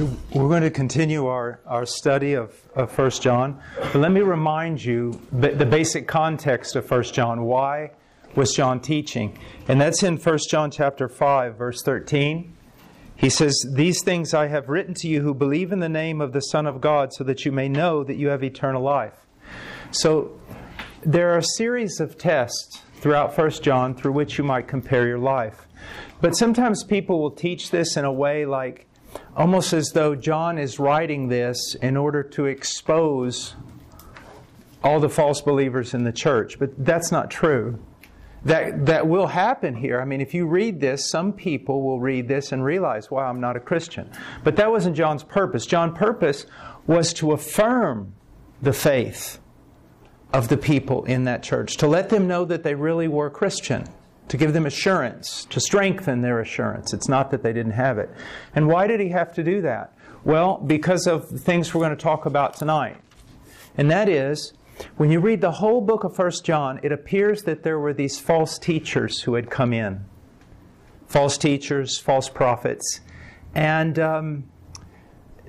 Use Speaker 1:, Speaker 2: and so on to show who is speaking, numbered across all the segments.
Speaker 1: We're going to continue our, our study of, of 1 John. But let me remind you the basic context of 1 John. Why was John teaching? And that's in 1 John chapter 5, verse 13. He says, These things I have written to you who believe in the name of the Son of God, so that you may know that you have eternal life. So there are a series of tests throughout 1 John through which you might compare your life. But sometimes people will teach this in a way like almost as though John is writing this in order to expose all the false believers in the church. But that's not true that, that will happen here. I mean, if you read this, some people will read this and realize, wow, I'm not a Christian. But that wasn't John's purpose. John's purpose was to affirm the faith of the people in that church, to let them know that they really were Christian, to give them assurance, to strengthen their assurance. It's not that they didn't have it. And why did he have to do that? Well, because of the things we're going to talk about tonight. And that is, when you read the whole book of 1 John, it appears that there were these false teachers who had come in. False teachers, false prophets. And um,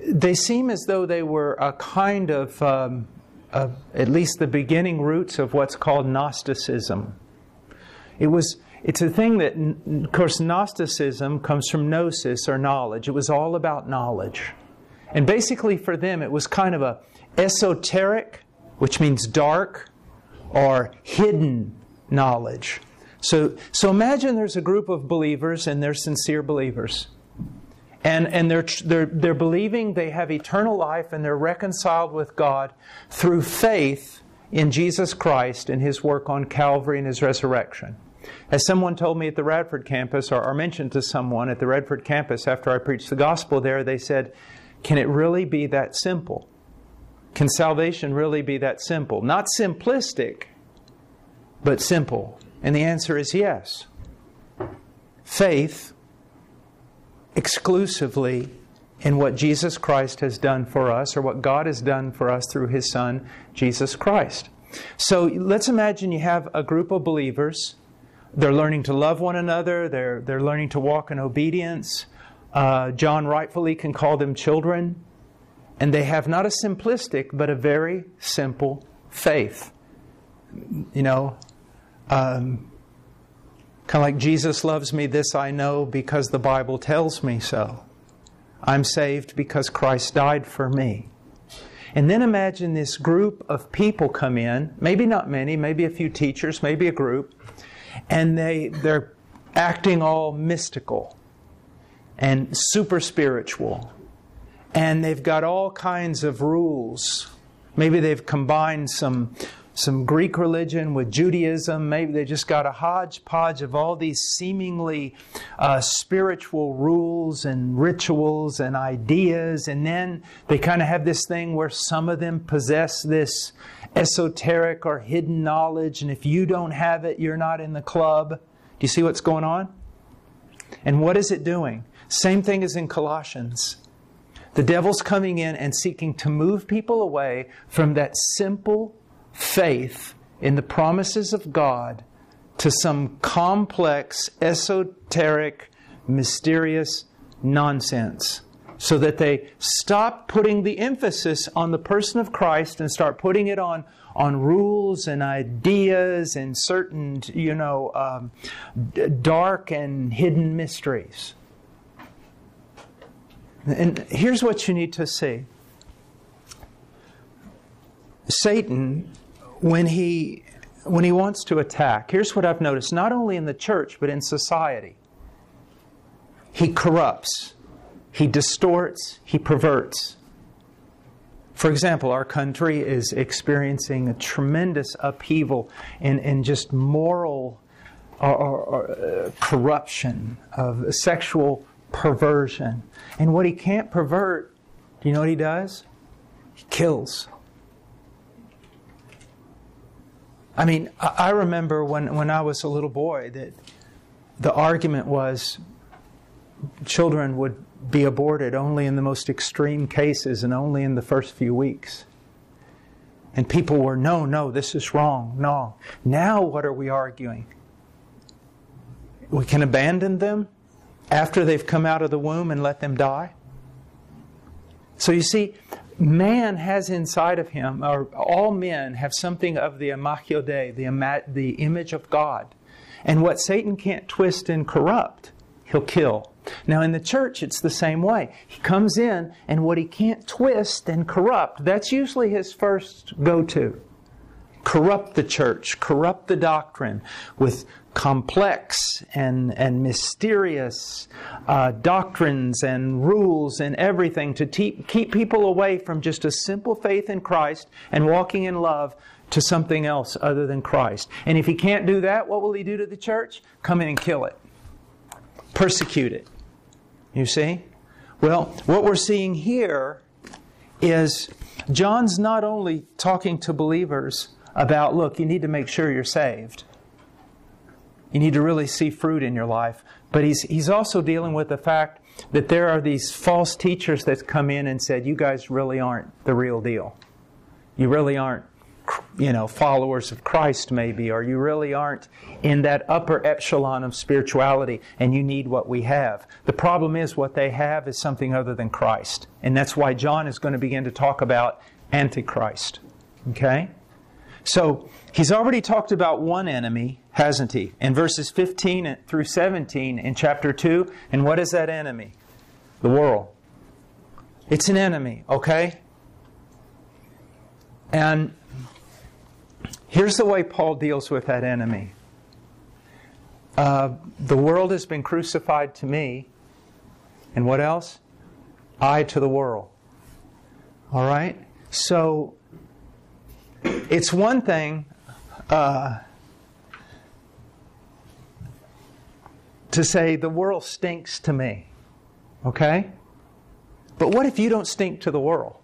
Speaker 1: they seem as though they were a kind of, um, at least the beginning roots of what's called Gnosticism. It was, it's a thing that, of course, Gnosticism comes from gnosis or knowledge. It was all about knowledge. And basically for them, it was kind of a esoteric, which means dark or hidden knowledge. So, so imagine there's a group of believers and they're sincere believers. And, and they're, they're, they're believing they have eternal life and they're reconciled with God through faith in Jesus Christ and His work on Calvary and His resurrection. As someone told me at the Radford campus, or, or mentioned to someone at the Radford campus after I preached the gospel there, they said, Can it really be that simple? Can salvation really be that simple? Not simplistic, but simple. And the answer is yes. Faith exclusively in what Jesus Christ has done for us, or what God has done for us through His Son, Jesus Christ. So let's imagine you have a group of believers. They're learning to love one another, they're, they're learning to walk in obedience. Uh, John rightfully can call them children. And they have not a simplistic, but a very simple faith. You know, um, kind of like Jesus loves me, this I know because the Bible tells me so. I'm saved because Christ died for me. And then imagine this group of people come in, maybe not many, maybe a few teachers, maybe a group, and they, they're acting all mystical and super spiritual and they've got all kinds of rules. Maybe they've combined some some Greek religion with Judaism. Maybe they just got a hodgepodge of all these seemingly uh, spiritual rules and rituals and ideas. And then they kind of have this thing where some of them possess this esoteric or hidden knowledge. And if you don't have it, you're not in the club. Do you see what's going on? And what is it doing? Same thing as in Colossians. The devil's coming in and seeking to move people away from that simple faith in the promises of God to some complex, esoteric, mysterious nonsense. So that they stop putting the emphasis on the person of Christ and start putting it on, on rules and ideas and certain, you know, um, dark and hidden mysteries. And here's what you need to see Satan, when he, when he wants to attack, here's what I've noticed not only in the church, but in society. He corrupts, he distorts, he perverts. For example, our country is experiencing a tremendous upheaval in, in just moral or, or, uh, corruption of sexual perversion. And what he can't pervert, do you know what he does? He kills. I mean, I remember when, when I was a little boy that the argument was children would be aborted only in the most extreme cases and only in the first few weeks. And people were, no, no, this is wrong, no. Now what are we arguing? We can abandon them? after they've come out of the womb and let them die? So you see, man has inside of him, or all men have something of the imago Dei, the, ima- the image of God. And what Satan can't twist and corrupt, he'll kill. Now, in the church, it's the same way. He comes in, and what he can't twist and corrupt, that's usually his first go to. Corrupt the church, corrupt the doctrine with complex and, and mysterious uh, doctrines and rules and everything to te- keep people away from just a simple faith in Christ and walking in love to something else other than Christ. And if he can't do that, what will he do to the church? Come in and kill it, persecute it. You see? Well, what we're seeing here is John's not only talking to believers about, look, you need to make sure you're saved. You need to really see fruit in your life. But he's, he's also dealing with the fact that there are these false teachers that come in and said, you guys really aren't the real deal. You really aren't, you know, followers of Christ maybe, or you really aren't in that upper echelon of spirituality and you need what we have. The problem is what they have is something other than Christ. And that's why John is going to begin to talk about Antichrist. Okay? So, he's already talked about one enemy, hasn't he? In verses 15 through 17 in chapter 2. And what is that enemy? The world. It's an enemy, okay? And here's the way Paul deals with that enemy uh, the world has been crucified to me. And what else? I to the world. All right? So, it's one thing uh, to say the world stinks to me, okay? But what if you don't stink to the world?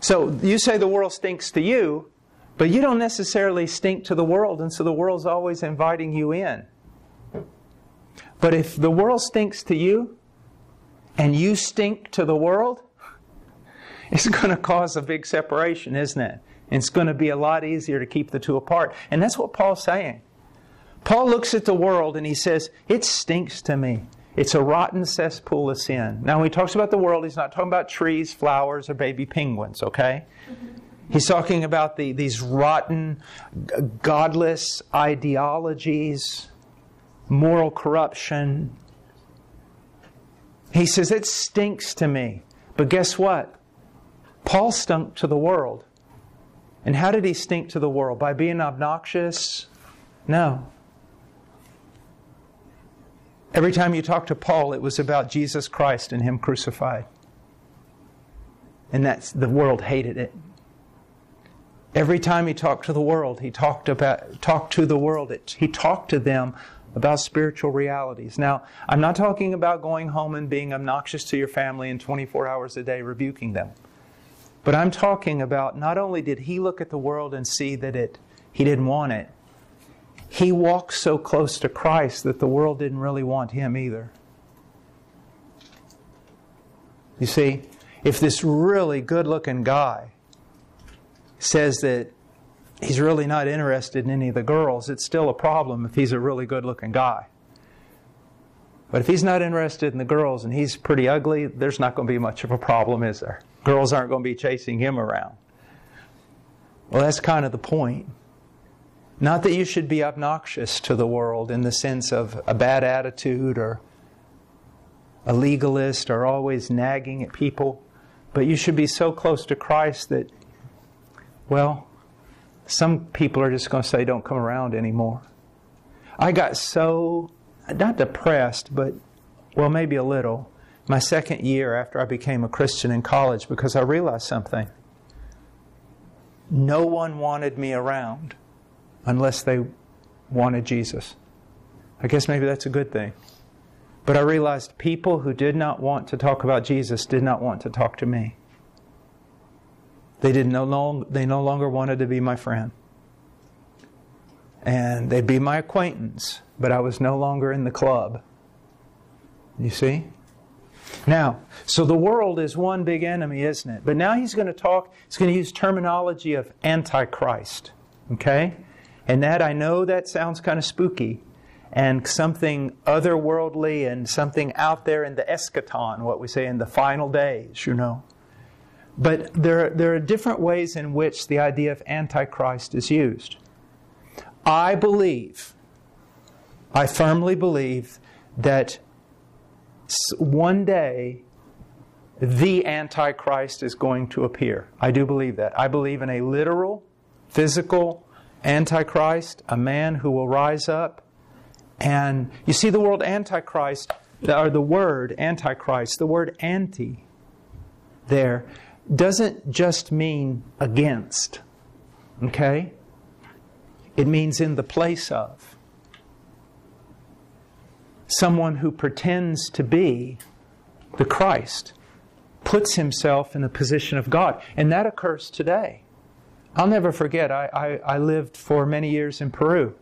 Speaker 1: So you say the world stinks to you, but you don't necessarily stink to the world, and so the world's always inviting you in. But if the world stinks to you, and you stink to the world, it's going to cause a big separation, isn't it? It's going to be a lot easier to keep the two apart. And that's what Paul's saying. Paul looks at the world and he says, It stinks to me. It's a rotten cesspool of sin. Now, when he talks about the world, he's not talking about trees, flowers, or baby penguins, okay? He's talking about the, these rotten, godless ideologies, moral corruption. He says, It stinks to me. But guess what? Paul stunk to the world. And how did he stink to the world? By being obnoxious? No. Every time you talk to Paul, it was about Jesus Christ and Him crucified. And that's the world hated it. Every time he talked to the world, he talked about talked to the world. It, he talked to them about spiritual realities. Now, I'm not talking about going home and being obnoxious to your family and 24 hours a day rebuking them. But I'm talking about not only did he look at the world and see that it he didn't want it, he walked so close to Christ that the world didn't really want him either. You see, if this really good looking guy says that he's really not interested in any of the girls, it's still a problem if he's a really good looking guy. But if he's not interested in the girls and he's pretty ugly, there's not going to be much of a problem, is there? Girls aren't going to be chasing him around. Well, that's kind of the point. Not that you should be obnoxious to the world in the sense of a bad attitude or a legalist or always nagging at people, but you should be so close to Christ that, well, some people are just going to say, don't come around anymore. I got so, not depressed, but, well, maybe a little, my second year after I became a Christian in college because I realized something. No one wanted me around unless they wanted Jesus. I guess maybe that's a good thing. But I realized people who did not want to talk about Jesus did not want to talk to me. They did no long, they no longer wanted to be my friend. And they'd be my acquaintance, but I was no longer in the club. You see? Now, so the world is one big enemy, isn't it? But now he's going to talk, he's going to use terminology of Antichrist. Okay? And that, I know that sounds kind of spooky. and something otherworldly and something out there in the eschaton, what we say in the final days, you know. But there, there are different ways in which the idea of Antichrist is used. I believe, I firmly believe that one day the Antichrist is going to appear. I do believe that. I believe in a literal, physical Antichrist, a man who will rise up. And you see, the word Antichrist, or the word Antichrist, the word anti there, doesn't just mean against. Okay? It means in the place of. Someone who pretends to be the Christ puts himself in the position of God. And that occurs today. I'll never forget, I, I, I, lived for many years in Peru.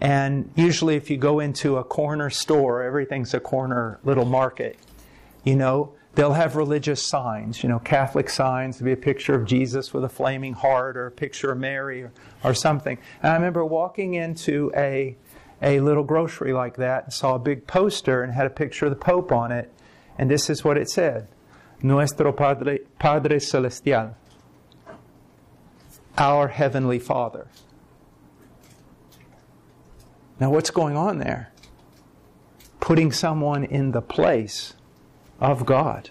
Speaker 1: And usually, if you go into a corner store, everything's a corner little market, you know, they'll have religious signs, you know, Catholic signs, to be a picture of Jesus with a flaming heart or a picture of Mary or, or something. And I remember walking into a, a little grocery like that and saw a big poster and had a picture of the Pope on it. And this is what it said Nuestro Padre, Padre Celestial, our Heavenly Father. Now, what's going on there? Putting someone in the place of God.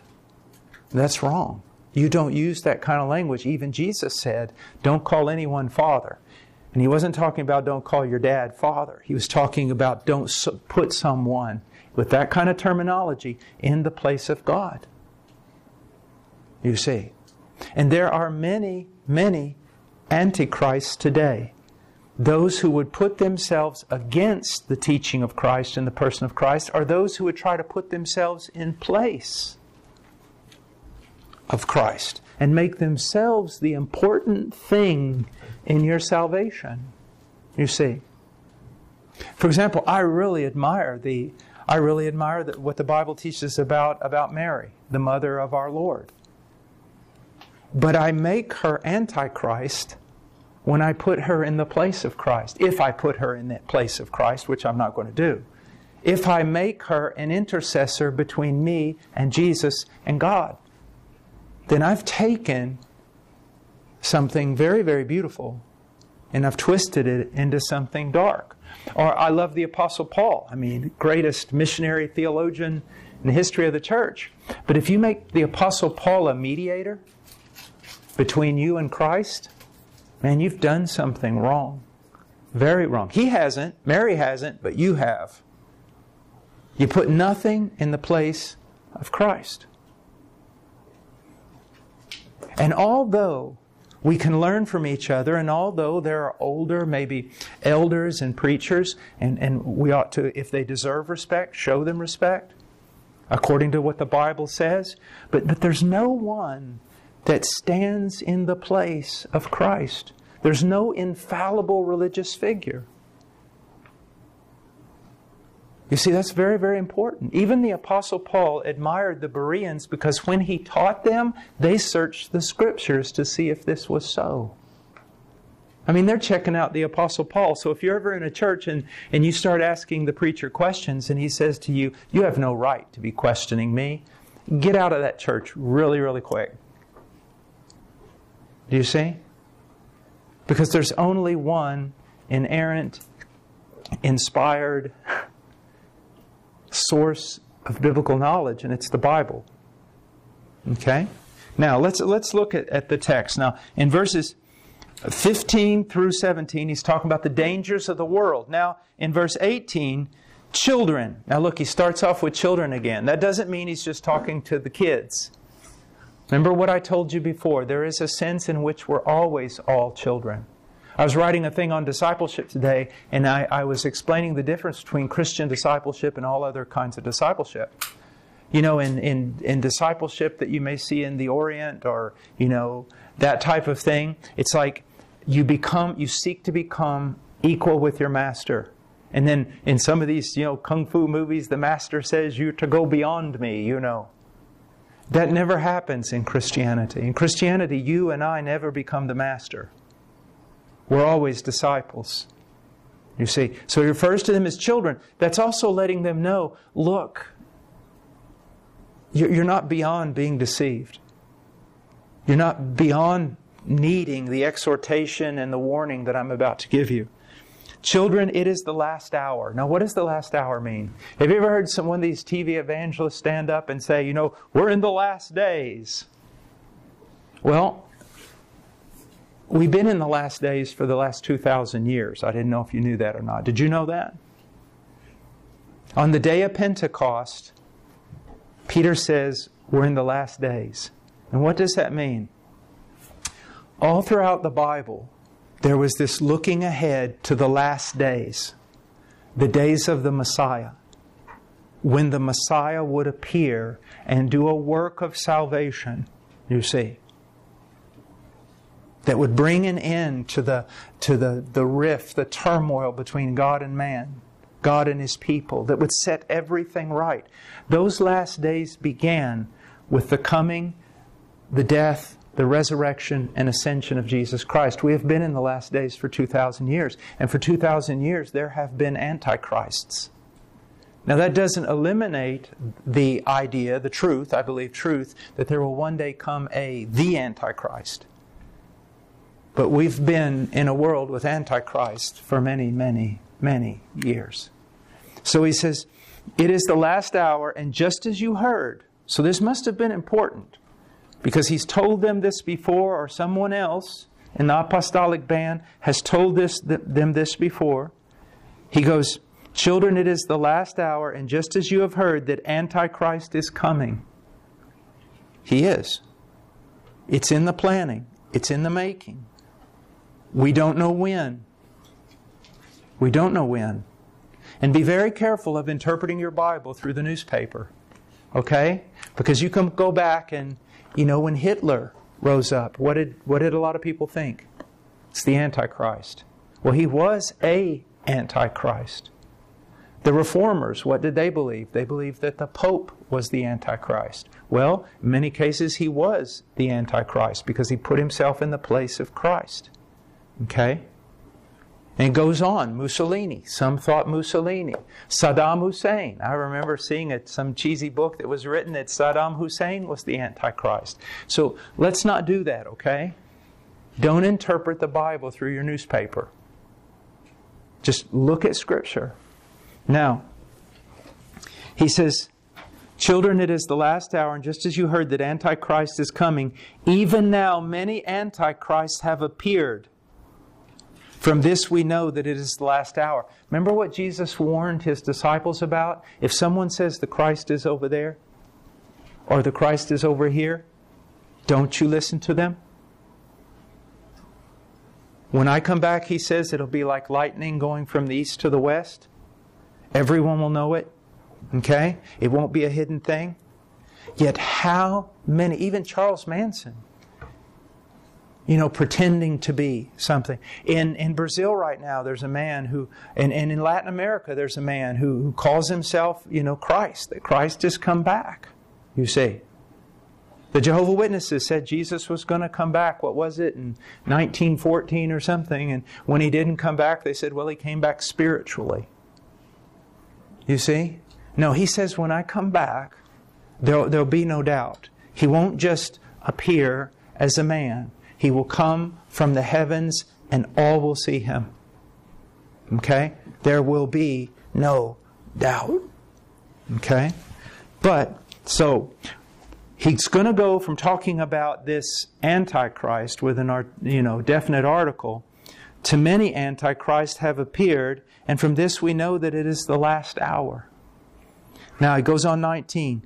Speaker 1: That's wrong. You don't use that kind of language. Even Jesus said, don't call anyone father. And he wasn't talking about don't call your dad father. He was talking about don't put someone with that kind of terminology in the place of God. You see. And there are many, many antichrists today. Those who would put themselves against the teaching of Christ and the person of Christ are those who would try to put themselves in place of Christ and make themselves the important thing in your salvation. You see. For example, I really admire the I really admire the, what the Bible teaches about, about Mary, the mother of our Lord. But I make her Antichrist when I put her in the place of Christ. If I put her in that place of Christ, which I'm not going to do. If I make her an intercessor between me and Jesus and God, then I've taken something very, very beautiful and I've twisted it into something dark. Or I love the Apostle Paul. I mean, greatest missionary theologian in the history of the church. But if you make the Apostle Paul a mediator between you and Christ, man, you've done something wrong. Very wrong. He hasn't, Mary hasn't, but you have. You put nothing in the place of Christ. And although we can learn from each other, and although there are older, maybe elders and preachers, and, and we ought to, if they deserve respect, show them respect according to what the Bible says, but, but there's no one that stands in the place of Christ. There's no infallible religious figure. You see, that's very, very important. Even the Apostle Paul admired the Bereans because when he taught them, they searched the scriptures to see if this was so. I mean, they're checking out the Apostle Paul. So if you're ever in a church and, and you start asking the preacher questions and he says to you, You have no right to be questioning me, get out of that church really, really quick. Do you see? Because there's only one inerrant, inspired, source of biblical knowledge, and it's the Bible. Okay? Now, let's, let's look at, at the text. Now, in verses 15 through 17, he's talking about the dangers of the world. Now, in verse 18, children. Now, look, he starts off with children again. That doesn't mean he's just talking to the kids. Remember what I told you before. There is a sense in which we're always all children. I was writing a thing on discipleship today, and I, I, was explaining the difference between Christian discipleship and all other kinds of discipleship. You know, in, in, in discipleship that you may see in the Orient or, you know, that type of thing, it's like you become, you seek to become equal with your master. And then in some of these, you know, kung fu movies, the master says, You're to go beyond me, you know. That never happens in Christianity. In Christianity, you and I never become the master. We're always disciples. You see? So he refers to them as children. That's also letting them know look, you're not beyond being deceived. You're not beyond needing the exhortation and the warning that I'm about to give you. Children, it is the last hour. Now, what does the last hour mean? Have you ever heard some one of these TV evangelists stand up and say, you know, we're in the last days? Well, we've been in the last days for the last 2,000 years. I didn't know if you knew that or not. Did you know that? On the day of Pentecost, Peter says, we're in the last days. And what does that mean? All throughout the Bible, there was this looking ahead to the last days, the days of the Messiah, when the Messiah would appear and do a work of salvation, you see, that would bring an end to the, to the, the rift, the turmoil between God and man, God and His people, that would set everything right. Those last days began with the coming, the death, the resurrection and ascension of Jesus Christ. We have been in the last days for 2,000 years, and for 2,000 years there have been antichrists. Now, that doesn't eliminate the idea, the truth, I believe, truth, that there will one day come a the Antichrist. But we've been in a world with Antichrist for many, many, many years. So he says, It is the last hour, and just as you heard, so this must have been important because he's told them this before, or someone else in the apostolic band has told this, them this before. He goes, Children, it is the last hour, and just as you have heard that Antichrist is coming, he is. It's in the planning, it's in the making. We don't know when. We don't know when. And be very careful of interpreting your Bible through the newspaper. Okay? Because you can go back and you know, when Hitler rose up, what did, what did a lot of people think? It's the Antichrist. Well, he was a Antichrist. The reformers, what did they believe? They believed that the Pope was the Antichrist. Well, in many cases, he was the Antichrist because he put himself in the place of Christ. Okay? And goes on. Mussolini. Some thought Mussolini. Saddam Hussein. I remember seeing it, some cheesy book that was written that Saddam Hussein was the Antichrist. So let's not do that, okay? Don't interpret the Bible through your newspaper. Just look at Scripture. Now, he says, Children, it is the last hour, and just as you heard that Antichrist is coming, even now many Antichrists have appeared. From this we know that it is the last hour. Remember what Jesus warned his disciples about? If someone says the Christ is over there or the Christ is over here, don't you listen to them? When I come back, he says it'll be like lightning going from the east to the west. Everyone will know it. Okay? It won't be a hidden thing. Yet, how many, even Charles Manson, you know, pretending to be something. In, in Brazil right now, there's a man who, and, and in Latin America, there's a man who, who calls himself, you know, Christ, that Christ has come back, you see. The Jehovah Witnesses said Jesus was going to come back. What was it in 1914 or something? And when he didn't come back, they said, well, he came back spiritually. You see? No, he says, when I come back, there'll, there'll be no doubt. He won't just appear as a man. He will come from the heavens and all will see him. Okay? There will be no doubt. Okay? But, so, he's going to go from talking about this Antichrist with an you know, definite article to many Antichrists have appeared, and from this we know that it is the last hour. Now, he goes on 19.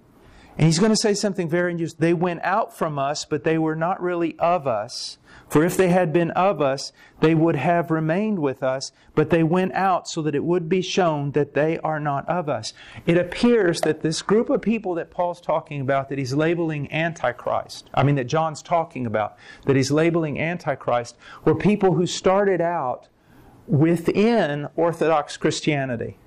Speaker 1: And he's going to say something very interesting. They went out from us, but they were not really of us. For if they had been of us, they would have remained with us, but they went out so that it would be shown that they are not of us. It appears that this group of people that Paul's talking about, that he's labeling Antichrist, I mean, that John's talking about, that he's labeling Antichrist, were people who started out within Orthodox Christianity.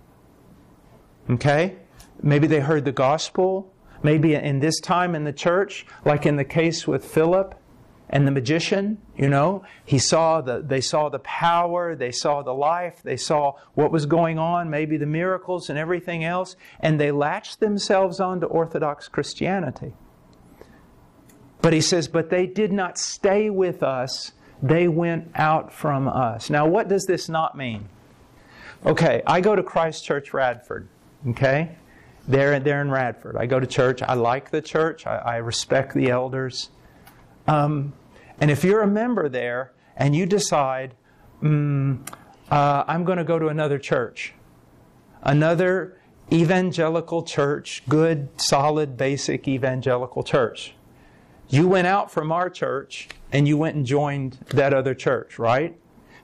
Speaker 1: Okay? Maybe they heard the gospel Maybe in this time in the church, like in the case with Philip and the magician, you know, he saw the, they saw the power, they saw the life, they saw what was going on, maybe the miracles and everything else, and they latched themselves onto Orthodox Christianity. But he says, but they did not stay with us, they went out from us. Now, what does this not mean? Okay, I go to Christ Church Radford, okay? There, there in Radford. I go to church. I like the church. I, I respect the elders. Um, and if you're a member there and you decide, mm, uh, I'm going to go to another church, another evangelical church, good, solid, basic evangelical church. You went out from our church and you went and joined that other church, right?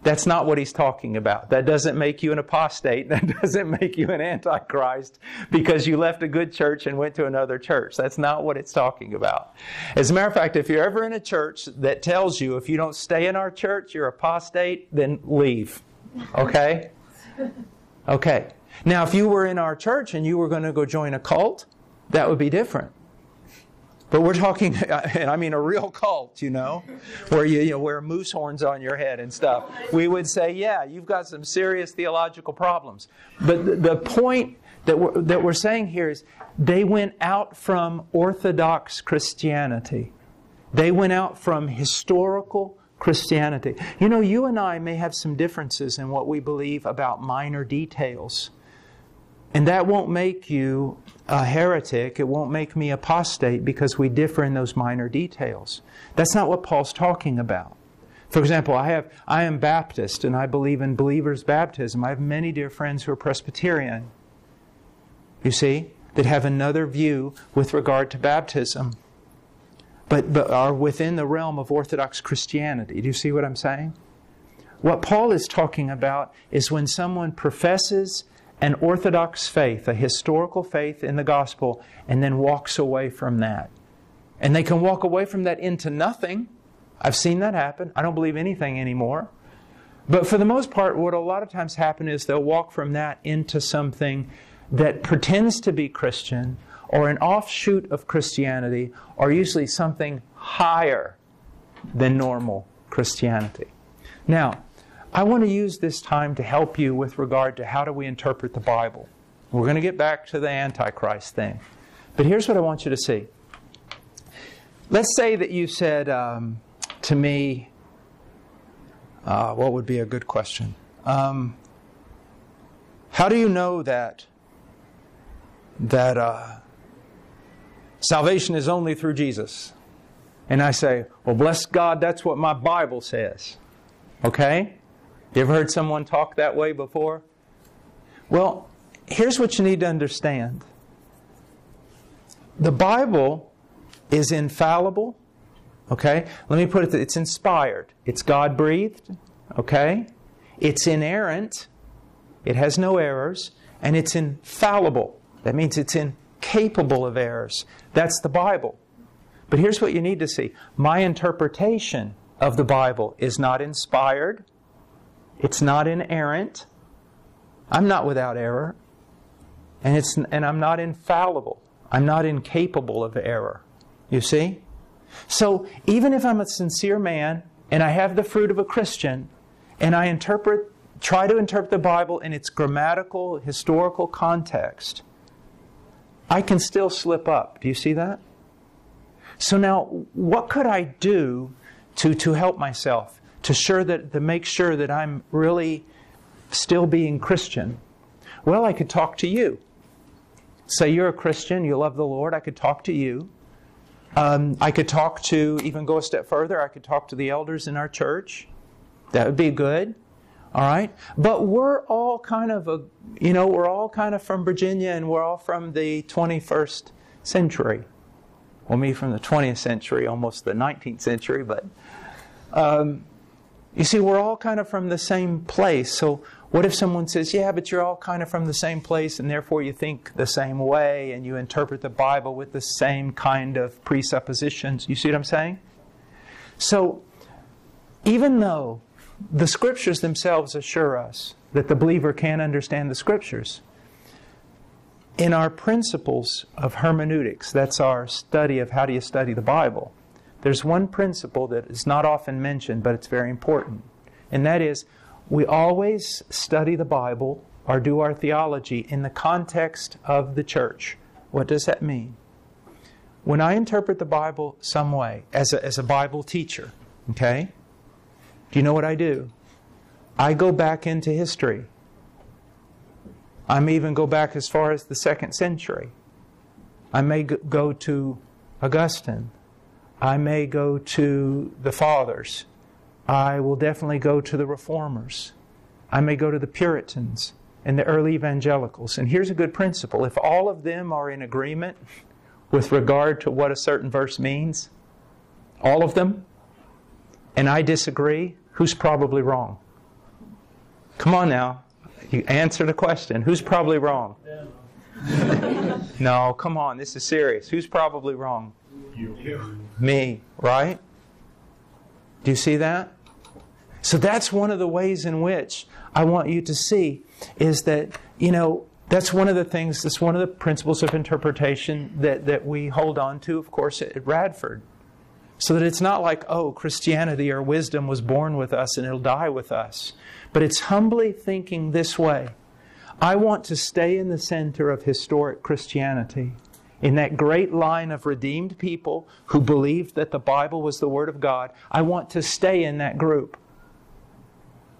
Speaker 1: That's not what he's talking about. That doesn't make you an apostate. That doesn't make you an antichrist because you left a good church and went to another church. That's not what it's talking about. As a matter of fact, if you're ever in a church that tells you if you don't stay in our church, you're apostate, then leave. Okay? Okay. Now, if you were in our church and you were going to go join a cult, that would be different. But we're talking, and I mean a real cult, you know, where you, you know, wear moose horns on your head and stuff. We would say, yeah, you've got some serious theological problems. But the, the point that we're, that we're saying here is they went out from Orthodox Christianity. They went out from historical Christianity. You know, you and I may have some differences in what we believe about minor details. And that won't make you a heretic. It won't make me apostate because we differ in those minor details. That's not what Paul's talking about. For example, I have I am Baptist and I believe in believers' baptism. I have many dear friends who are Presbyterian. You see, that have another view with regard to baptism, but, but are within the realm of Orthodox Christianity. Do you see what I'm saying? What Paul is talking about is when someone professes an orthodox faith, a historical faith in the gospel, and then walks away from that. And they can walk away from that into nothing. I've seen that happen. I don't believe anything anymore. But for the most part, what a lot of times happen is they'll walk from that into something that pretends to be Christian or an offshoot of Christianity or usually something higher than normal Christianity. Now, I want to use this time to help you with regard to how do we interpret the Bible. We're going to get back to the Antichrist thing. But here's what I want you to see. Let's say that you said um, to me, uh, what would be a good question? Um, how do you know that that uh, salvation is only through Jesus? And I say, well, bless God, that's what my Bible says. Okay? You ever heard someone talk that way before? Well, here's what you need to understand the Bible is infallible. Okay? Let me put it it's inspired. It's God breathed. Okay? It's inerrant. It has no errors. And it's infallible. That means it's incapable of errors. That's the Bible. But here's what you need to see my interpretation of the Bible is not inspired. It's not inerrant. I'm not without error. And, it's, and I'm not infallible. I'm not incapable of error. You see? So even if I'm a sincere man and I have the fruit of a Christian and I interpret, try to interpret the Bible in its grammatical, historical context, I can still slip up. Do you see that? So now, what could I do to, to help myself? To sure that to make sure that I'm really still being Christian? Well, I could talk to you. Say you're a Christian, you love the Lord. I could talk to you. Um, I could talk to, even go a step further, I could talk to the elders in our church. That would be good. All right? But we're all kind of a, you know, we're all kind of from Virginia and we're all from the 21st century. Well, me from the 20th century, almost the 19th century, but um, you see, we're all kind of from the same place. So, what if someone says, Yeah, but you're all kind of from the same place, and therefore you think the same way, and you interpret the Bible with the same kind of presuppositions? You see what I'm saying? So, even though the Scriptures themselves assure us that the believer can understand the Scriptures, in our principles of hermeneutics, that's our study of how do you study the Bible, there's one principle that is not often mentioned, but it's very important. And that is, we always study the Bible or do our theology in the context of the church. What does that mean? When I interpret the Bible some way, as a, as a Bible teacher, okay, do you know what I do? I go back into history. I may even go back as far as the second century. I may go to Augustine. I may go to the Fathers. I will definitely go to the Reformers. I may go to the Puritans and the early evangelicals. And here's a good principle if all of them are in agreement with regard to what a certain verse means, all of them, and I disagree, who's probably wrong? Come on now. You answer the question. Who's probably wrong? no, come on. This is serious. Who's probably wrong? You. Me, right? Do you see that? So that's one of the ways in which I want you to see is that, you know, that's one of the things, that's one of the principles of interpretation that, that we hold on to, of course, at Radford. So that it's not like, oh, Christianity or wisdom was born with us and it'll die with us. But it's humbly thinking this way I want to stay in the center of historic Christianity, in that great line of redeemed people who believed that the Bible was the Word of God. I want to stay in that group.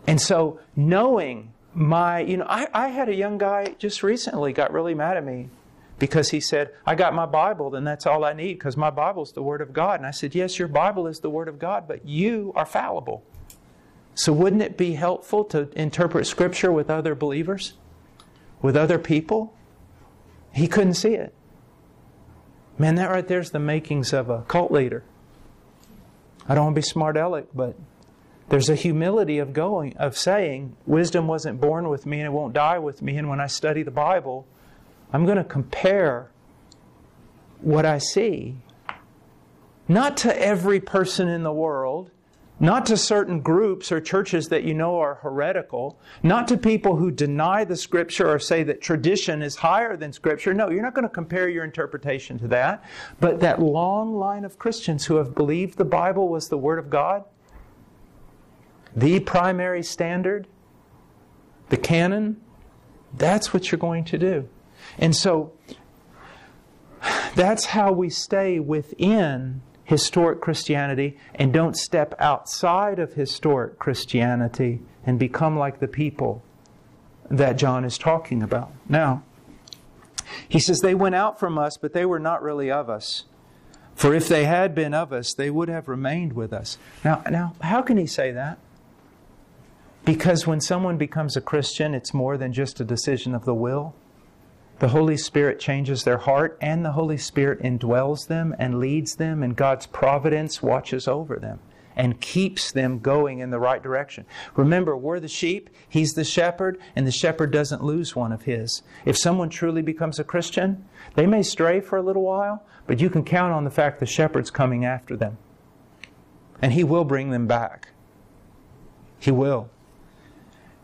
Speaker 1: And so, knowing my, you know, I, I had a young guy just recently got really mad at me because he said, I got my Bible, then that's all I need because my Bible is the Word of God. And I said, Yes, your Bible is the Word of God, but you are fallible. So, wouldn't it be helpful to interpret Scripture with other believers, with other people? He couldn't see it. Man, that right there's the makings of a cult leader. I don't want to be smart aleck, but there's a humility of going, of saying, wisdom wasn't born with me and it won't die with me. And when I study the Bible, I'm going to compare what I see, not to every person in the world, not to certain groups or churches that you know are heretical, not to people who deny the Scripture or say that tradition is higher than Scripture. No, you're not going to compare your interpretation to that. But that long line of Christians who have believed the Bible was the Word of God, the primary standard, the canon, that's what you're going to do. And so that's how we stay within historic Christianity and don't step outside of historic Christianity and become like the people that John is talking about. Now, he says, They went out from us, but they were not really of us. For if they had been of us, they would have remained with us. Now, now how can he say that? Because when someone becomes a Christian, it's more than just a decision of the will. The Holy Spirit changes their heart, and the Holy Spirit indwells them and leads them, and God's providence watches over them and keeps them going in the right direction. Remember, we're the sheep, He's the shepherd, and the shepherd doesn't lose one of His. If someone truly becomes a Christian, they may stray for a little while, but you can count on the fact the shepherd's coming after them. And He will bring them back. He will.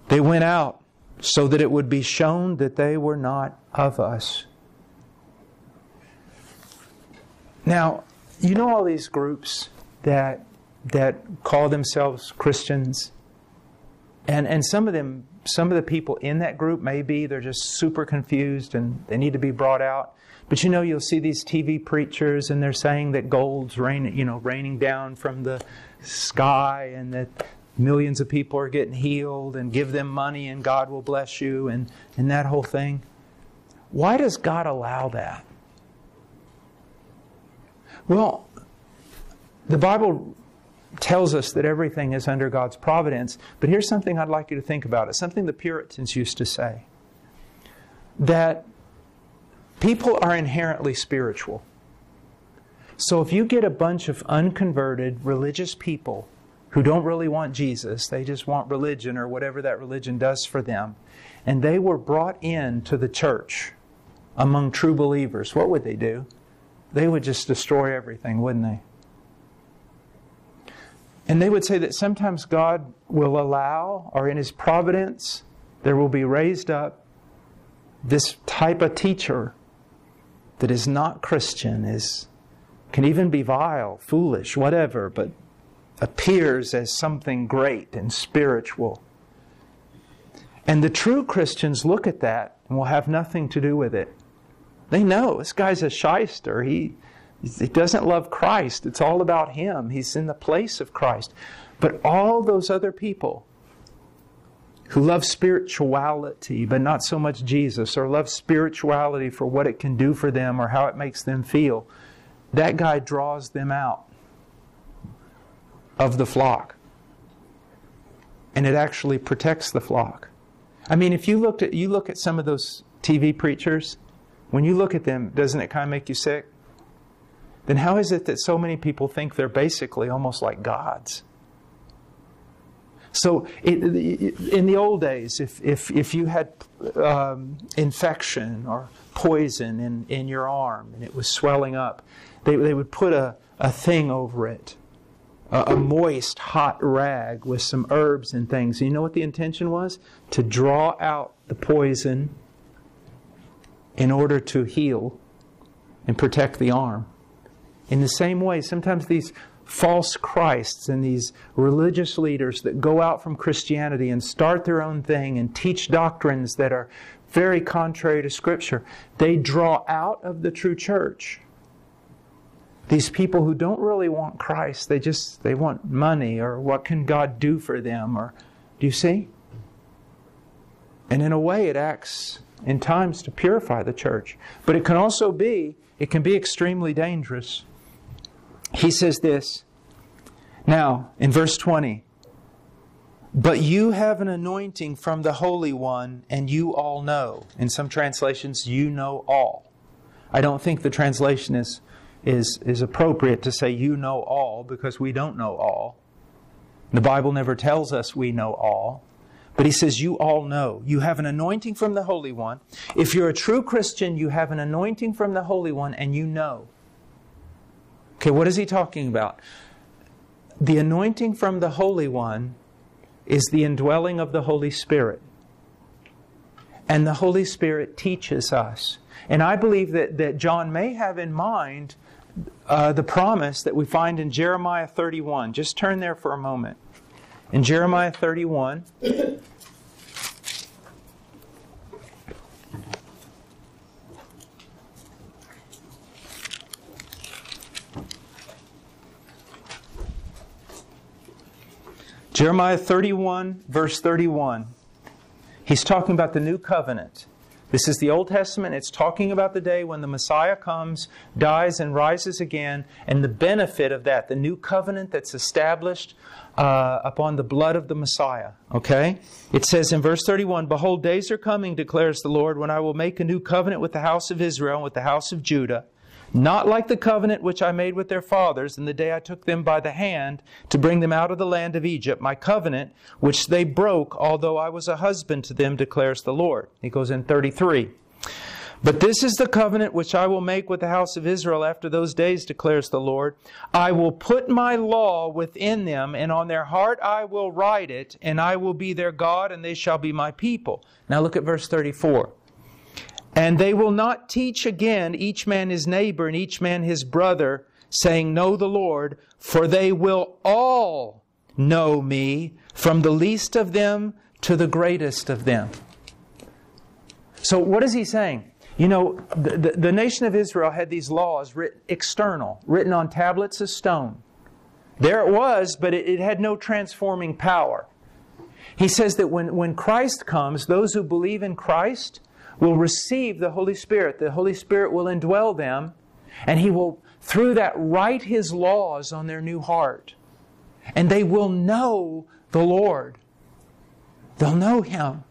Speaker 1: They went out so that it would be shown that they were not of us. Now, you know all these groups that that call themselves Christians, and and some of them, some of the people in that group, maybe they're just super confused and they need to be brought out. But you know, you'll see these TV preachers, and they're saying that gold's raining, you know, raining down from the sky, and that millions of people are getting healed and give them money and God will bless you and, and that whole thing. Why does God allow that? Well, the Bible tells us that everything is under God's providence, but here's something I'd like you to think about. It's something the Puritans used to say that people are inherently spiritual. So if you get a bunch of unconverted religious people who don't really want Jesus, they just want religion or whatever that religion does for them. And they were brought in to the church among true believers. What would they do? They would just destroy everything, wouldn't they? And they would say that sometimes God will allow, or in His providence, there will be raised up this type of teacher that is not Christian, is can even be vile, foolish, whatever, but appears as something great and spiritual. And the true Christians look at that and will have nothing to do with it. They know this guy's a shyster. He, he doesn't love Christ. It's all about him. He's in the place of Christ. But all those other people who love spirituality, but not so much Jesus, or love spirituality for what it can do for them or how it makes them feel, that guy draws them out of the flock. And it actually protects the flock. I mean, if you looked at you look at some of those TV preachers, when you look at them, doesn't it kind of make you sick? Then how is it that so many people think they're basically almost like gods? So, it, in the old days, if, if, if you had um, infection or poison in, in your arm and it was swelling up, they, they would put a, a thing over it, a, a moist, hot rag with some herbs and things. And you know what the intention was? To draw out the poison in order to heal and protect the arm. In the same way, sometimes these false Christs and these religious leaders that go out from Christianity and start their own thing and teach doctrines that are very contrary to Scripture, they draw out of the true church these people who don't really want Christ, they just they want money or what can God do for them or do you see? And in a way it acts in times to purify the church. But it can also be, it can be extremely dangerous. He says this. Now, in verse 20, but you have an anointing from the Holy One, and you all know. In some translations, you know all. I don't think the translation is is, is appropriate to say you know all because we don't know all. The Bible never tells us we know all. But he says, You all know. You have an anointing from the Holy One. If you're a true Christian, you have an anointing from the Holy One and you know. Okay, what is he talking about? The anointing from the Holy One is the indwelling of the Holy Spirit. And the Holy Spirit teaches us. And I believe that, that John may have in mind uh, the promise that we find in Jeremiah 31. Just turn there for a moment. In Jeremiah 31, Jeremiah 31, verse 31. He's talking about the new covenant. This is the Old Testament. It's talking about the day when the Messiah comes, dies, and rises again, and the benefit of that, the new covenant that's established uh, upon the blood of the Messiah. Okay? It says in verse 31 Behold, days are coming, declares the Lord, when I will make a new covenant with the house of Israel and with the house of Judah not like the covenant which I made with their fathers in the day I took them by the hand to bring them out of the land of Egypt, my covenant which they broke, although I was a husband to them, declares the Lord. He goes in 33. But this is the covenant which I will make with the house of Israel after those days, declares the Lord. I will put my law within them, and on their heart I will write it, and I will be their God, and they shall be my people. Now look at verse 34. And they will not teach again each man his neighbor and each man his brother, saying, Know the Lord, for they will all know me, from the least of them to the greatest of them. So, what is he saying? You know, the, the, the nation of Israel had these laws written external, written on tablets of stone. There it was, but it, it had no transforming power. He says that when, when Christ comes, those who believe in Christ, will receive the Holy Spirit. The Holy Spirit will indwell them, and He will, through that, write His laws on their new heart. And they will know the Lord. They'll know Him.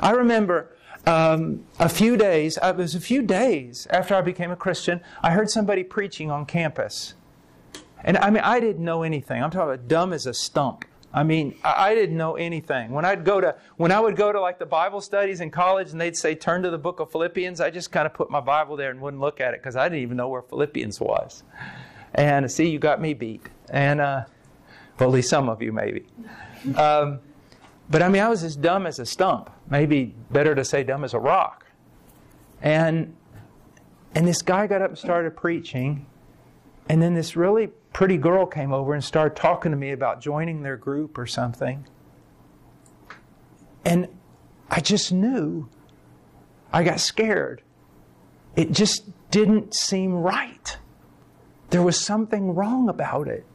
Speaker 1: I remember um, a few days, uh, it was a few days after I became a Christian, I heard somebody preaching on campus. And I mean, I didn't know anything. I'm talking about dumb as a stump. I mean, I didn't know anything. When I'd go to, when I would go to like the Bible studies in college and they'd say, turn to the book of Philippians, I just kind of put my Bible there and wouldn't look at it because I didn't even know where Philippians was. And see, you got me beat. And, uh, well, at least some of you maybe. Um, but I mean, I was as dumb as a stump. Maybe better to say dumb as a rock. And, and this guy got up and started preaching. and then this really pretty girl came over and started talking to me about joining their group or something. And I just knew. I got scared. It just didn't seem right. There was something wrong about it.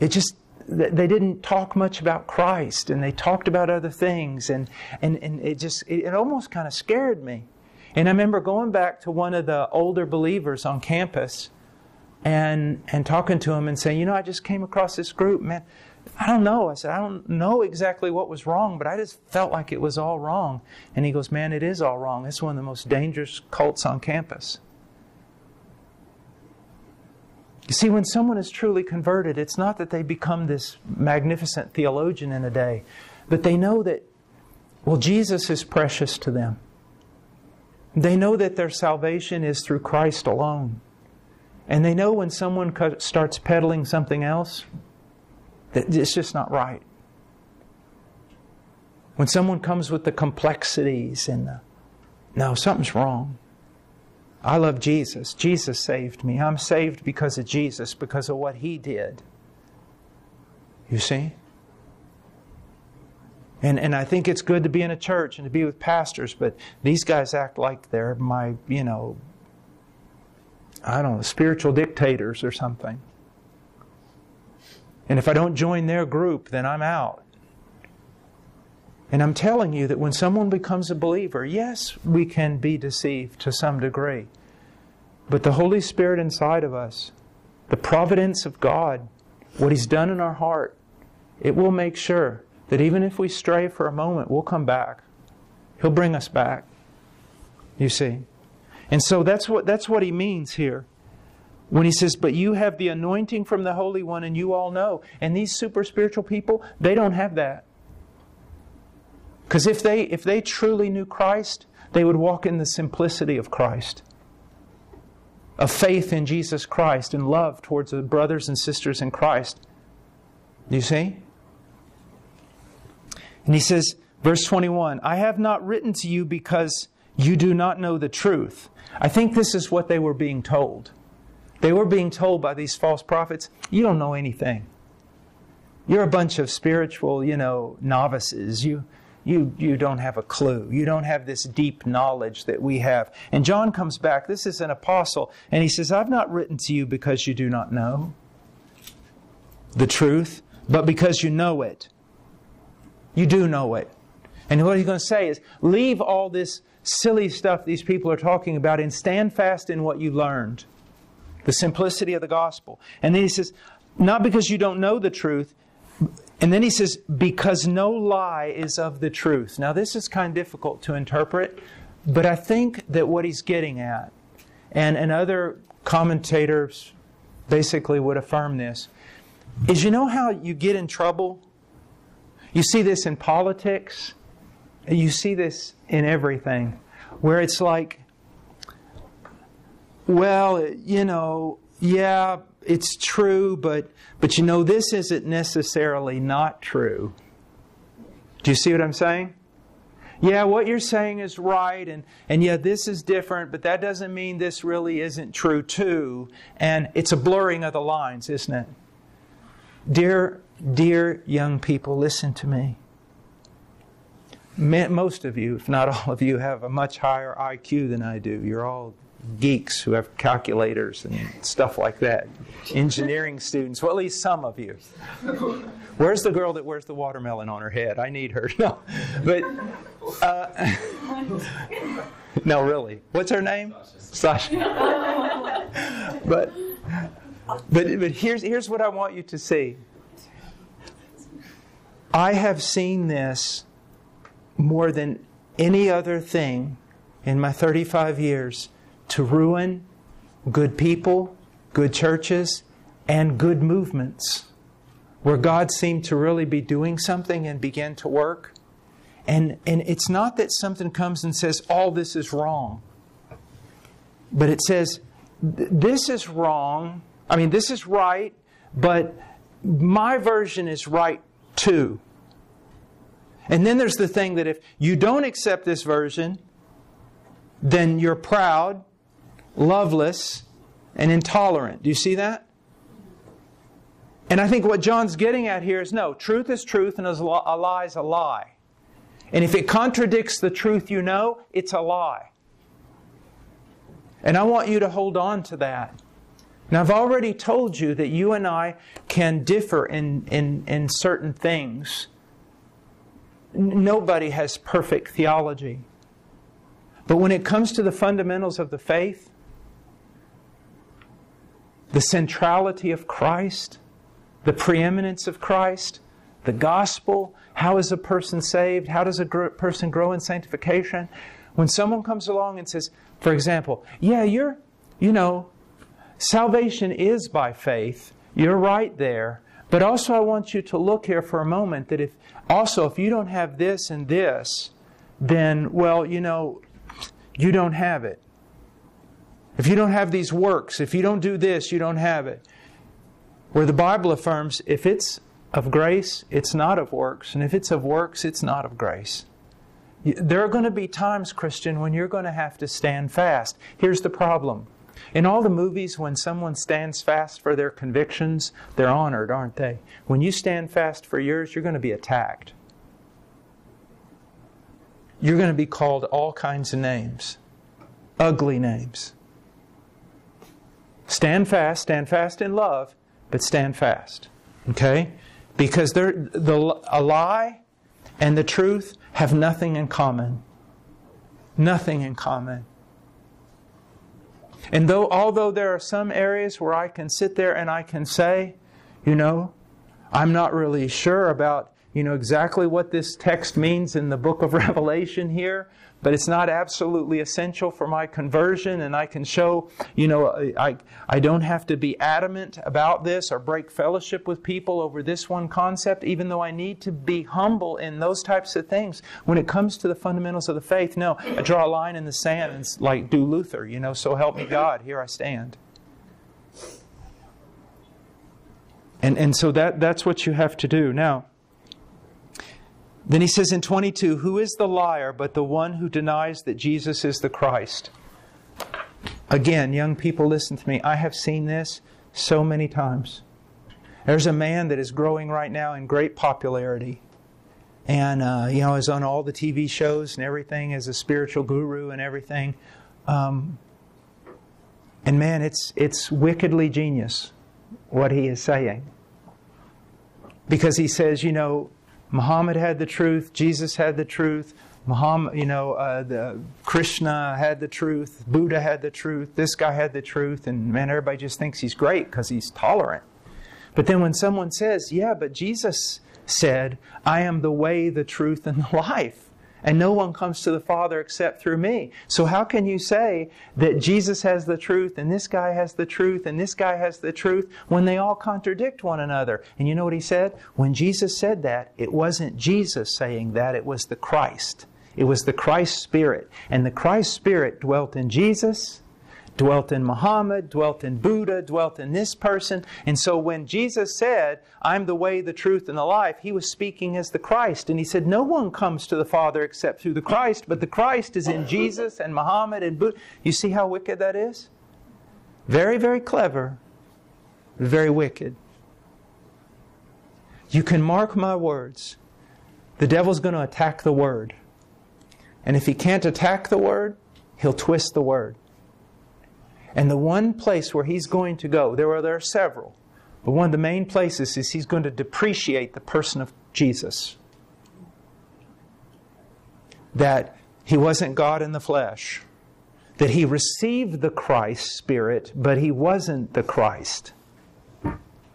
Speaker 1: It just, they didn't talk much about Christ and they talked about other things and, and, and it just, it, it almost kind of scared me. And I remember going back to one of the older believers on campus and, and talking to him and saying, you know, I just came across this group, man. I don't know. I said, I don't know exactly what was wrong, but I just felt like it was all wrong. And he goes, Man, it is all wrong. It's one of the most dangerous cults on campus. You see, when someone is truly converted, it's not that they become this magnificent theologian in a day, but they know that, well, Jesus is precious to them. They know that their salvation is through Christ alone. And they know when someone starts peddling something else, that it's just not right. When someone comes with the complexities and the, no, something's wrong. I love Jesus. Jesus saved me. I'm saved because of Jesus, because of what He did. You see? And, and I think it's good to be in a church and to be with pastors, but these guys act like they're my, you know, I don't know, spiritual dictators or something. And if I don't join their group, then I'm out. And I'm telling you that when someone becomes a believer, yes, we can be deceived to some degree. But the Holy Spirit inside of us, the providence of God, what He's done in our heart, it will make sure that even if we stray for a moment, we'll come back. He'll bring us back. You see? And so that's what, that's what He means here when he says, But you have the anointing from the Holy One, and you all know. And these super spiritual people, they don't have that. Because if they, if they truly knew Christ, they would walk in the simplicity of Christ, of faith in Jesus Christ, and love towards the brothers and sisters in Christ. You see? And he says, verse 21 I have not written to you because you do not know the truth. I think this is what they were being told. They were being told by these false prophets, you don't know anything. You're a bunch of spiritual, you know, novices. You, you, you don't have a clue. You don't have this deep knowledge that we have. And John comes back. This is an apostle. And he says, I've not written to you because you do not know the truth, but because you know it. You do know it. And what he's going to say is, leave all this silly stuff these people are talking about and stand fast in what you learned. The simplicity of the gospel. And then he says, not because you don't know the truth, and then he says, because no lie is of the truth. Now, this is kind of difficult to interpret, but I think that what he's getting at, and, and other commentators basically would affirm this, is you know how you get in trouble? You see this in politics, you see this in everything, where it's like, well, you know, yeah, it's true, but but you know this isn't necessarily not true. Do you see what I'm saying? Yeah, what you're saying is right, and, and yeah, this is different, but that doesn't mean this really isn't true too. And it's a blurring of the lines, isn't it? Dear, dear young people, listen to me. Most of you, if not all of you, have a much higher IQ than I do. You're all geeks who have calculators and stuff like that. Engineering students, well, at least some of you. Where's the girl that wears the watermelon on her head? I need her. No, but uh, no, really. What's her name? Sasha. but but but here's here's what I want you to see. I have seen this more than any other thing in my 35 years to ruin good people, good churches, and good movements where God seemed to really be doing something and begin to work. And, and it's not that something comes and says, all this is wrong, but it says, this is wrong. I mean, this is right, but my version is right too. And then there's the thing that if you don't accept this version, then you're proud loveless, and intolerant. Do you see that? And I think what John's getting at here is no, truth is truth and a lie is a lie. And if it contradicts the truth you know, it's a lie. And I want you to hold on to that. Now, I've already told you that you and I can differ in, in, in certain things. Nobody has perfect theology. But when it comes to the fundamentals of the faith, the centrality of Christ, the preeminence of Christ, the gospel, how is a person saved, how does a person grow in sanctification, when someone comes along and says, for example, yeah, you're, you know, salvation is by faith, you're right there. But also, I want you to look here for a moment that if also, if you don't have this and this, then, well, you know, you don't have it. If you don't have these works, if you don't do this, you don't have it. Where the Bible affirms if it's of grace, it's not of works, and if it's of works, it's not of grace. There are going to be times, Christian, when you're going to have to stand fast. Here's the problem. In all the movies, when someone stands fast for their convictions, they're honored, aren't they? When you stand fast for yours, you're going to be attacked. You're going to be called all kinds of names, ugly names. Stand fast, stand fast in love, but stand fast. Okay? Because the, a lie and the truth have nothing in common. Nothing in common. And though, although there are some areas where I can sit there and I can say, you know, I'm not really sure about you know exactly what this text means in the book of Revelation here, but it's not absolutely essential for my conversion, and I can show, you know, I, I don't have to be adamant about this or break fellowship with people over this one concept, even though I need to be humble in those types of things. When it comes to the fundamentals of the faith, no, I draw a line in the sand and like do Luther, you know, so help me God, here I stand. And, and so that, that's what you have to do. Now, then he says in 22, Who is the liar but the one who denies that Jesus is the Christ? Again, young people, listen to me. I have seen this so many times. There's a man that is growing right now in great popularity. And, uh, you know, is on all the TV shows and everything as a spiritual guru and everything. Um, and man, it's, it's wickedly genius what he is saying. Because he says, you know, Muhammad had the truth, Jesus had the truth, Muhammad, you know, uh, the Krishna had the truth, Buddha had the truth, this guy had the truth, and man, everybody just thinks he's great because he's tolerant. But then when someone says, "Yeah, but Jesus said, I am the way, the truth, and the life," and no one comes to the Father except through me. So, how can you say that Jesus has the truth, and this guy has the truth, and this guy has the truth, when they all contradict one another? And you know what he said? When Jesus said that, it wasn't Jesus saying that, it was the Christ. It was the Christ Spirit. And the Christ Spirit dwelt in Jesus, dwelt in Muhammad, dwelt in Buddha, dwelt in this person. And so when Jesus said, I'm the way, the truth, and the life, he was speaking as the Christ. And he said, No one comes to the Father except through the Christ, but the Christ is in Jesus and Muhammad and Buddha. You see how wicked that is? Very, very clever, very wicked. You can mark my words. The devil's going to attack the Word. And if he can't attack the Word, he'll twist the Word. And the one place where he's going to go, there are, there are several, but one of the main places is he's going to depreciate the person of Jesus. That he wasn't God in the flesh. That he received the Christ Spirit, but he wasn't the Christ.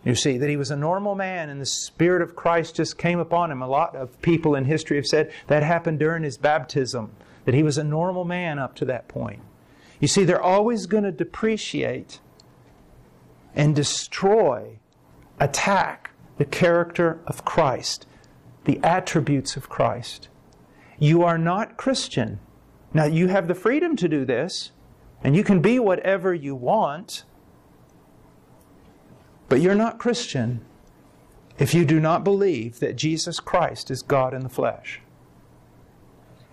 Speaker 1: You see, that he was a normal man and the Spirit of Christ just came upon him. A lot of people in history have said that happened during his baptism, that he was a normal man up to that point. You see, they're always going to depreciate and destroy, attack the character of Christ, the attributes of Christ. You are not Christian. Now, you have the freedom to do this, and you can be whatever you want, but you're not Christian if you do not believe that Jesus Christ is God in the flesh.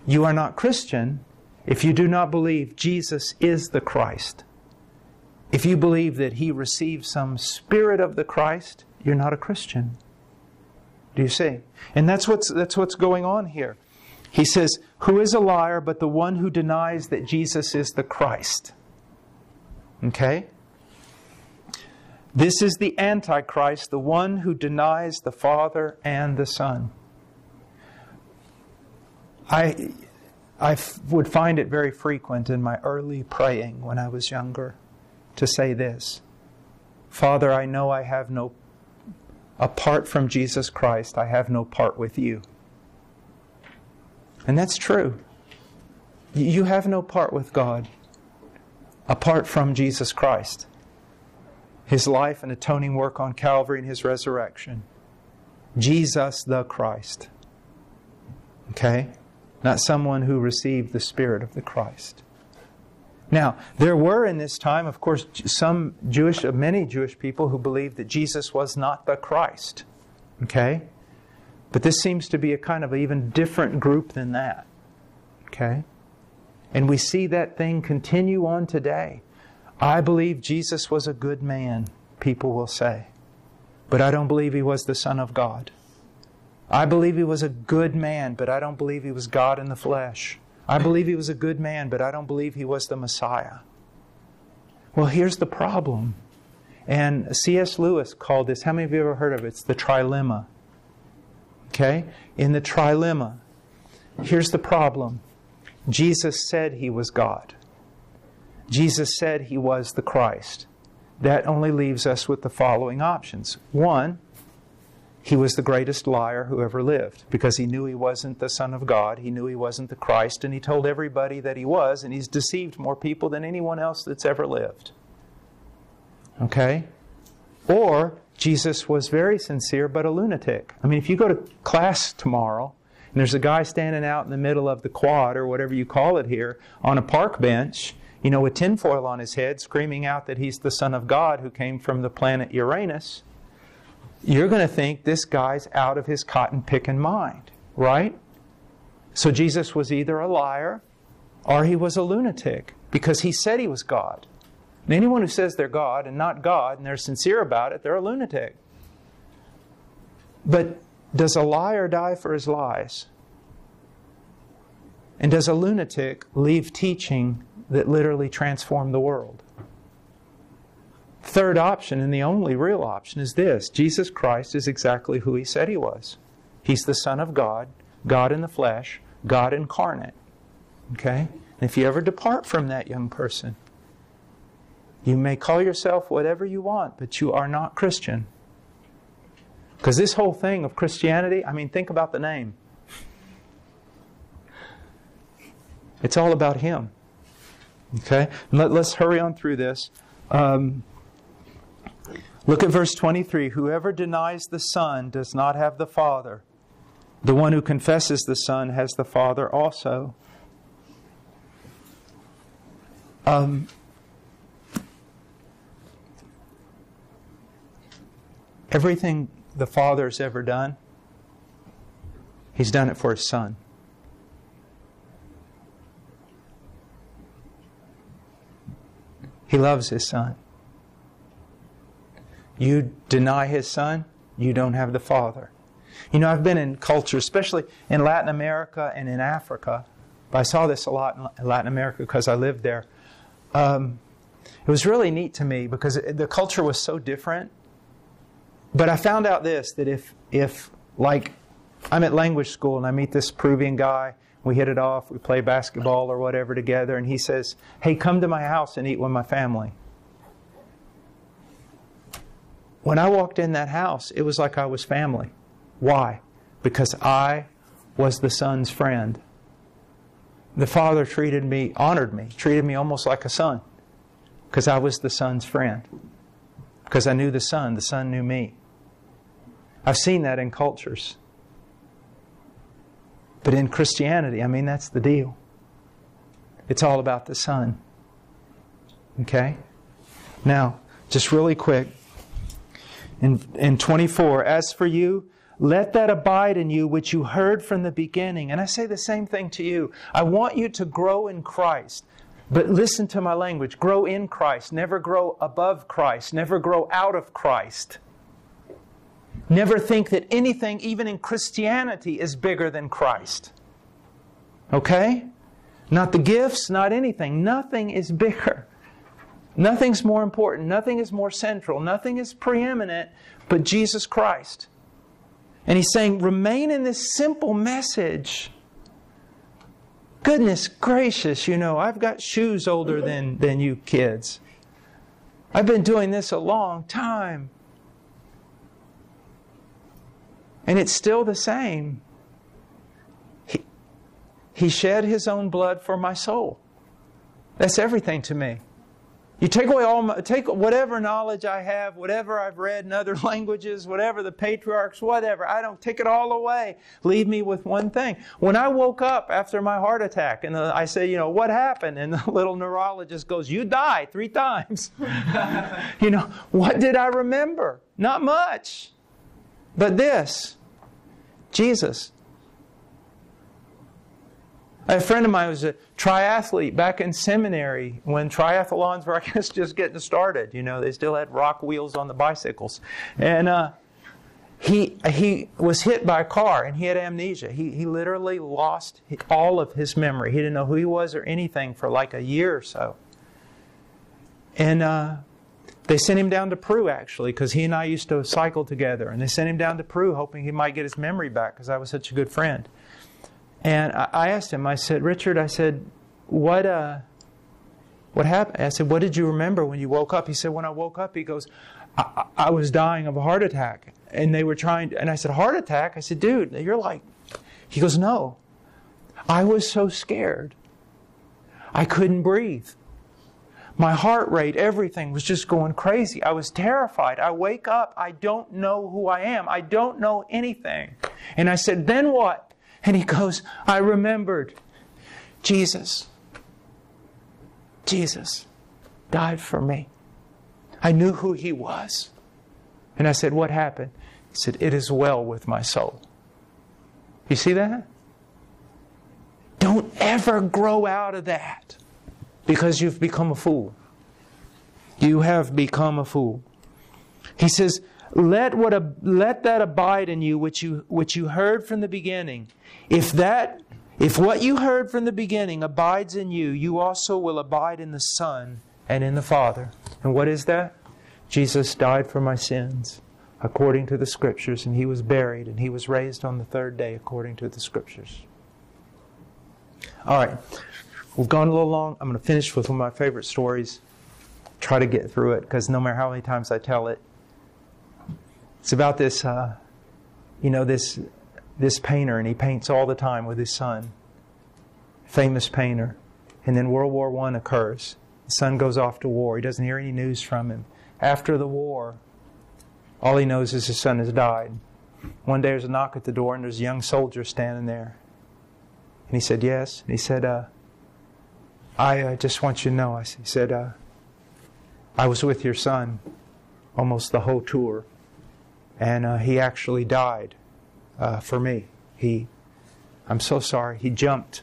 Speaker 1: You are not Christian if you do not believe Jesus is the Christ. if you believe that he received some spirit of the Christ, you're not a Christian. Do you see? And that's what's, that's what's going on here. He says, Who is a liar but the one who denies that Jesus is the Christ? Okay? This is the Antichrist, the one who denies the Father and the Son. I, I would find it very frequent in my early praying when I was younger to say this Father, I know I have no, apart from Jesus Christ, I have no part with you. And that's true. You have no part with God apart from Jesus Christ, His life and atoning work on Calvary and His resurrection. Jesus the Christ. Okay? Not someone who received the Spirit of the Christ. Now, there were in this time, of course, some Jewish, uh, many Jewish people who believed that Jesus was not the Christ. Okay? But this seems to be a kind of even different group than that. Okay? And we see that thing continue on today. I believe Jesus was a good man, people will say. But I don't believe he was the Son of God. I believe he was a good man, but I don't believe he was God in the flesh. I believe he was a good man, but I don't believe he was the Messiah. Well, here's the problem. And C.S. Lewis called this, how many of you ever heard of it? It's the trilemma. Okay? In the trilemma, here's the problem Jesus said he was God, Jesus said he was the Christ. That only leaves us with the following options. One, he was the greatest liar who ever lived because he knew he wasn't the Son of God, he knew he wasn't the Christ, and he told everybody that he was, and he's deceived more people than anyone else that's ever lived. Okay? Or Jesus was very sincere but a lunatic. I mean, if you go to class tomorrow and there's a guy standing out in the middle of the quad or whatever you call it here on a park bench, you know, with tinfoil on his head, screaming out that he's the Son of God who came from the planet Uranus, you're going to think this guy's out of his cotton picking mind, right? So Jesus was either a liar or he was a lunatic because he said he was God. And anyone who says they're God and not God and they're sincere about it, they're a lunatic. But does a liar die for his lies? And does a lunatic leave teaching that literally transformed the world? Third option, and the only real option, is this Jesus Christ is exactly who he said he was. He's the Son of God, God in the flesh, God incarnate. Okay? And if you ever depart from that young person, you may call yourself whatever you want, but you are not Christian. Because this whole thing of Christianity, I mean, think about the name. It's all about Him. Okay? Let, us hurry on through this. Um, look at verse 23. Whoever denies the Son does not have the Father. The one who confesses the Son has the Father also. Um, Everything the Father's ever done, He's done it for His Son. He loves His Son. You deny His Son, you don't have the Father. You know, I've been in culture, especially in Latin America and in Africa. But I saw this a lot in Latin America because I lived there. Um, it was really neat to me because the culture was so different but I found out this that if, if like, I'm at language school and I meet this Peruvian guy, we hit it off, we play basketball or whatever together, and he says, Hey, come to my house and eat with my family. When I walked in that house, it was like I was family. Why? Because I was the son's friend. The father treated me, honored me, treated me almost like a son because I was the son's friend. Because I knew the son, the son knew me. I've seen that in cultures. But in Christianity, I mean, that's the deal. It's all about the Son. Okay? Now, just really quick. In, in 24, as for you, let that abide in you which you heard from the beginning. And I say the same thing to you. I want you to grow in Christ. But listen to my language grow in Christ, never grow above Christ, never grow out of Christ. Never think that anything, even in Christianity, is bigger than Christ. Okay? Not the gifts, not anything. Nothing is bigger. Nothing's more important. Nothing is more central. Nothing is preeminent but Jesus Christ. And he's saying, remain in this simple message. Goodness gracious, you know, I've got shoes older than, than you kids. I've been doing this a long time. And it's still the same. He, he shed his own blood for my soul. That's everything to me. You take away all my, take whatever knowledge I have, whatever I've read in other languages, whatever the patriarchs, whatever. I don't take it all away. Leave me with one thing. When I woke up after my heart attack, and uh, I say, you know, what happened? And the little neurologist goes, "You died three times." you know, what did I remember? Not much, but this: Jesus a friend of mine was a triathlete back in seminary when triathlons were, I guess, just getting started. You know, they still had rock wheels on the bicycles. And uh, he, he was hit by a car and he had amnesia. He, he literally lost all of his memory. He didn't know who he was or anything for like a year or so. And uh, they sent him down to Peru, actually, because he and I used to cycle together. And they sent him down to Peru hoping he might get his memory back because I was such a good friend. And I asked him, I said, Richard, I said, what, uh, what happened? I said, what did you remember when you woke up? He said, when I woke up, he goes, I, I was dying of a heart attack. And they were trying, to, and I said, heart attack? I said, dude, you're like, he goes, no. I was so scared. I couldn't breathe. My heart rate, everything was just going crazy. I was terrified. I wake up, I don't know who I am. I don't know anything. And I said, then what? And he goes, I remembered Jesus. Jesus died for me. I knew who he was. And I said, What happened? He said, It is well with my soul. You see that? Don't ever grow out of that because you've become a fool. You have become a fool. He says, let, what, let that abide in you which, you which you heard from the beginning. If that if what you heard from the beginning abides in you, you also will abide in the Son and in the Father. And what is that? Jesus died for my sins according to the Scriptures, and he was buried, and he was raised on the third day according to the Scriptures. All right, we've gone a little long. I'm going to finish with one of my favorite stories. Try to get through it because no matter how many times I tell it, it's about this, uh, you know, this this painter, and he paints all the time with his son. Famous painter. And then World War I occurs. The son goes off to war. He doesn't hear any news from him. After the war, all he knows is his son has died. One day there's a knock at the door, and there's a young soldier standing there. And he said, Yes. And he said, uh, I uh, just want you to know. I, he said, uh, I was with your son almost the whole tour, and uh, he actually died uh, for me. He, I'm so sorry, he jumped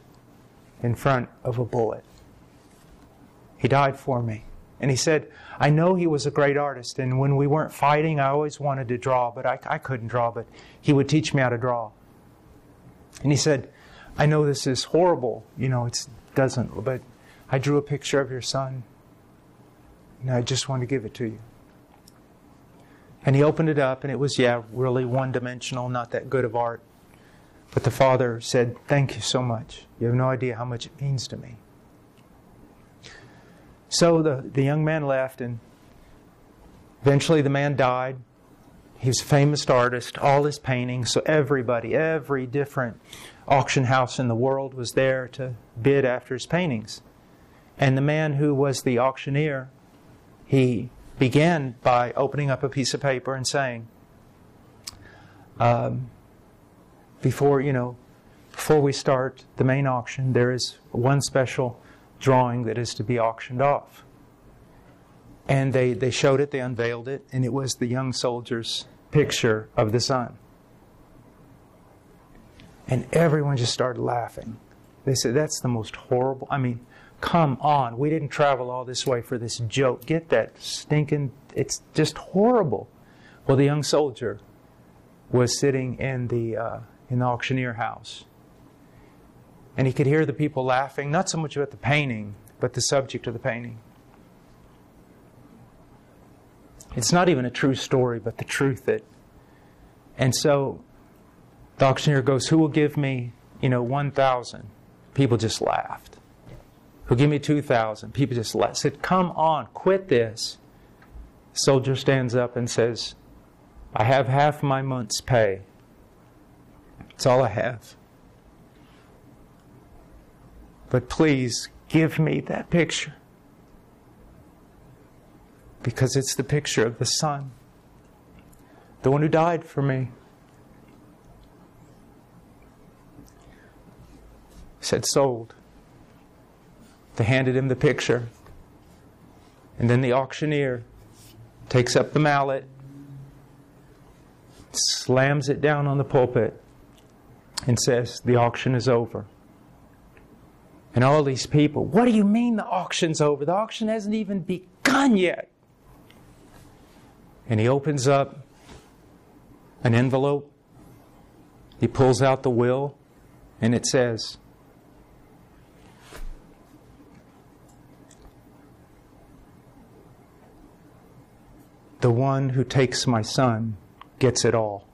Speaker 1: in front of a bullet. He died for me. And he said, I know he was a great artist, and when we weren't fighting, I always wanted to draw, but I, I couldn't draw, but he would teach me how to draw. And he said, I know this is horrible, you know, it doesn't, but I drew a picture of your son, and I just want to give it to you. And he opened it up, and it was, yeah, really one dimensional, not that good of art. But the father said, Thank you so much. You have no idea how much it means to me. So the, the young man left, and eventually the man died. He was a famous artist, all his paintings. So everybody, every different auction house in the world was there to bid after his paintings. And the man who was the auctioneer, he began by opening up a piece of paper and saying, um, before, you know, before we start the main auction, there is one special drawing that is to be auctioned off. And they, they showed it, they unveiled it, and it was the young soldier's picture of the son. And everyone just started laughing. They said, That's the most horrible. I mean, Come on. We didn't travel all this way for this joke. Get that stinking, it's just horrible. Well, the young soldier was sitting in the, uh, in the auctioneer house. And he could hear the people laughing, not so much about the painting, but the subject of the painting. It's not even a true story, but the truth that. And so the auctioneer goes, Who will give me, you know, 1,000? People just laughed. Who'll give me 2,000? People just laughed. Said, Come on, quit this. Soldier stands up and says, I have half my month's pay. It's all I have. But please give me that picture because it's the picture of the Son, the one who died for me. Said, sold. They handed him the picture. And then the auctioneer takes up the mallet, slams it down on the pulpit, and says, The auction is over. And all these people, what do you mean the auction's over? The auction hasn't even begun yet. And he opens up an envelope. He pulls out the will, and it says, The one who takes my son gets it all.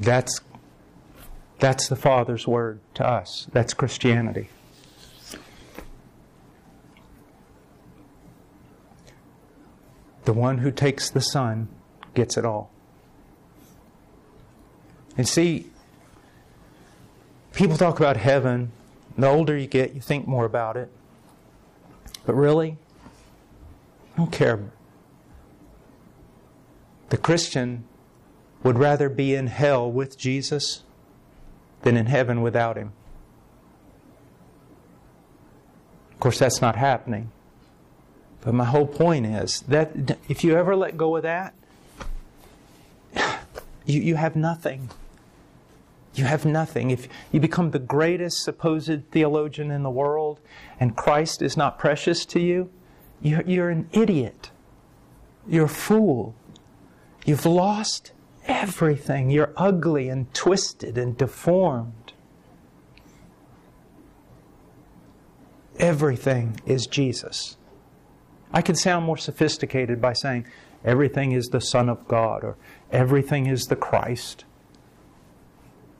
Speaker 1: That's, that's the Father's word to us. That's Christianity. The one who takes the Son gets it all. And see, people talk about heaven. The older you get, you think more about it. But really, I don't care. The Christian would rather be in hell with Jesus than in heaven without Him. Of course, that's not happening. But my whole point is that if you ever let go of that, you, you have nothing. You have nothing. If you become the greatest supposed theologian in the world and Christ is not precious to you, you're, you're an idiot. You're a fool. You've lost everything. You're ugly and twisted and deformed. Everything is Jesus. I could sound more sophisticated by saying everything is the Son of God or everything is the Christ.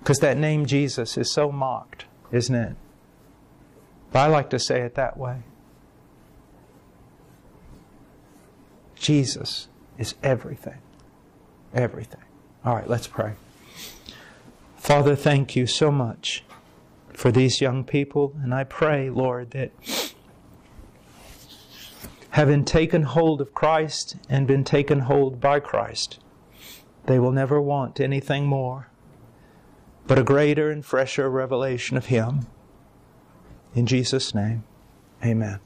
Speaker 1: Because that name Jesus is so mocked, isn't it? But I like to say it that way. Jesus is everything. Everything. All right, let's pray. Father, thank you so much for these young people, and I pray, Lord, that having taken hold of Christ and been taken hold by Christ, they will never want anything more but a greater and fresher revelation of Him. In Jesus' name, amen.